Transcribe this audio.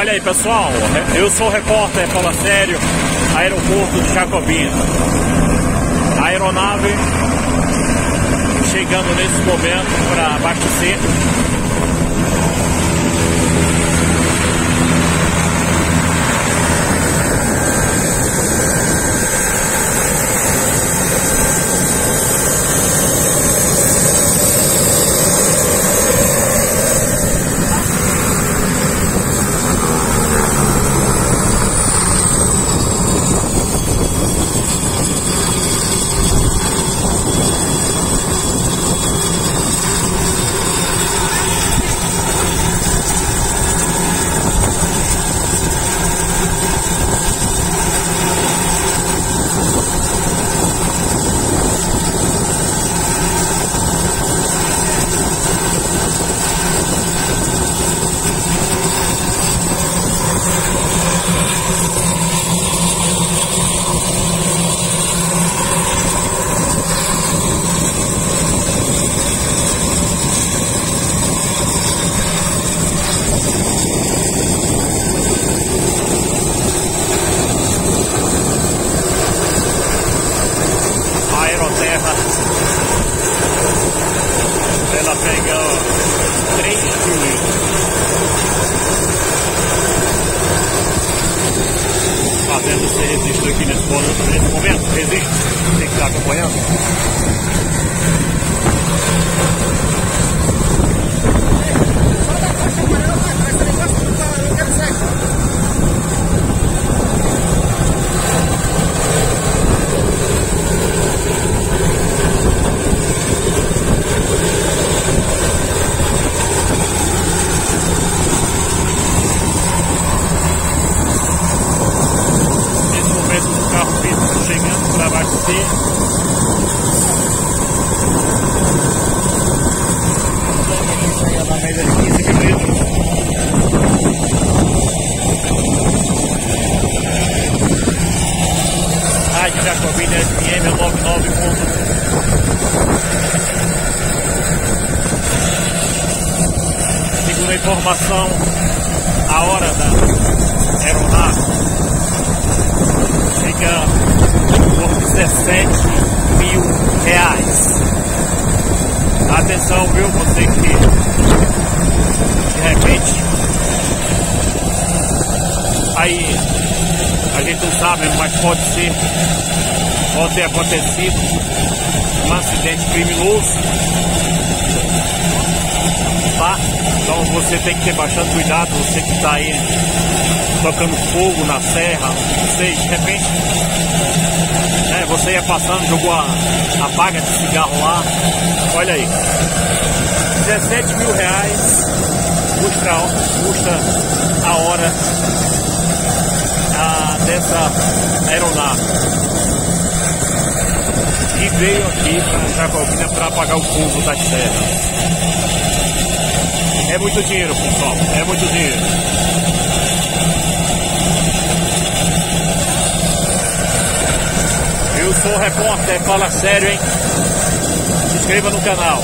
Olha aí, pessoal. Eu sou o repórter Fala Sério, aeroporto de Jacobina. A aeronave chegando nesse momento para abastecer ela pega três quilos. Fazendo esse registro aqui nesse momento, resiste, tem que estar acompanhando. Rádio Jacobina FM 99. Segundo a informação, a hora da aeronave. Por 17 mil reais. Atenção, viu? Você que de repente aí a gente não sabe, mas pode ser, pode ter acontecido um acidente criminoso. Tá? Então você tem que ter bastante cuidado, você que está aí tocando fogo na serra, não sei, de repente você ia passando, jogou a, a baga de cigarro lá, olha aí. 17 mil reais custa, custa a hora a, dessa aeronave. E veio aqui para Jacobina para apagar o fogo das serras. É muito dinheiro, pessoal. É muito dinheiro. Sou o repórter, fala sério, hein? Se inscreva no canal.